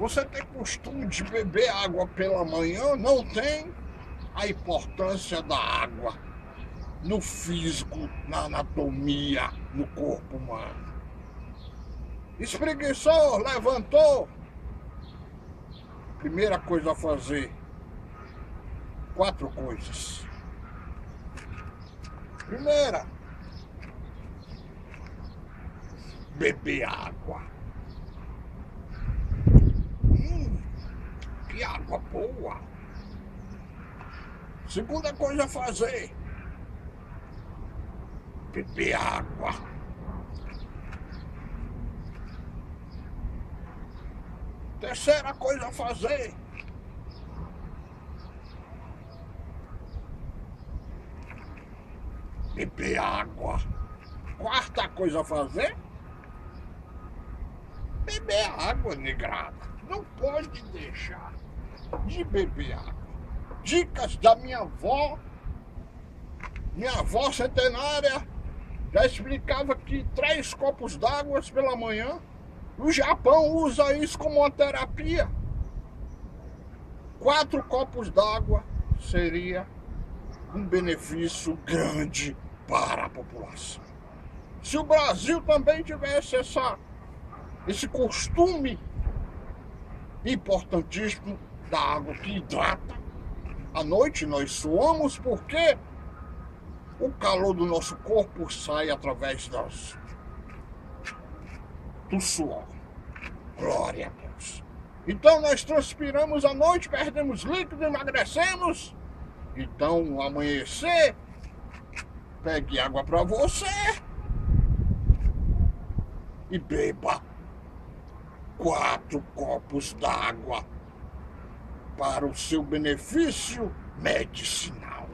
Você tem costume de beber água pela manhã? Não tem? A importância da água no físico, na anatomia, no corpo humano. Espreguiçou, levantou. Primeira coisa a fazer. Quatro coisas. Primeira, beber água. Hum, que água. Segunda coisa a fazer, beber água. Terceira coisa a fazer, beber água. Quarta coisa a fazer, beber água, negrada. Não pode deixar de beber água. Dicas da minha avó, minha avó centenária, já explicava que três copos d'água pela manhã, o Japão usa isso como uma terapia. Quatro copos d'água seria um benefício grande para a população. Se o Brasil também tivesse essa, esse costume importantíssimo da água que hidrata, à noite nós suamos porque o calor do nosso corpo sai através das, do suor. Glória a Deus. Então nós transpiramos à noite, perdemos líquido, emagrecemos. Então, amanhecer, pegue água para você e beba quatro copos d'água para o seu benefício medicinal.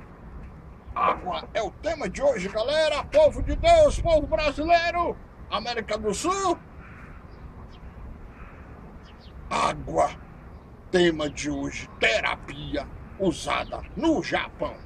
Água é o tema de hoje, galera. Povo de Deus, povo brasileiro, América do Sul. Água, tema de hoje, terapia usada no Japão.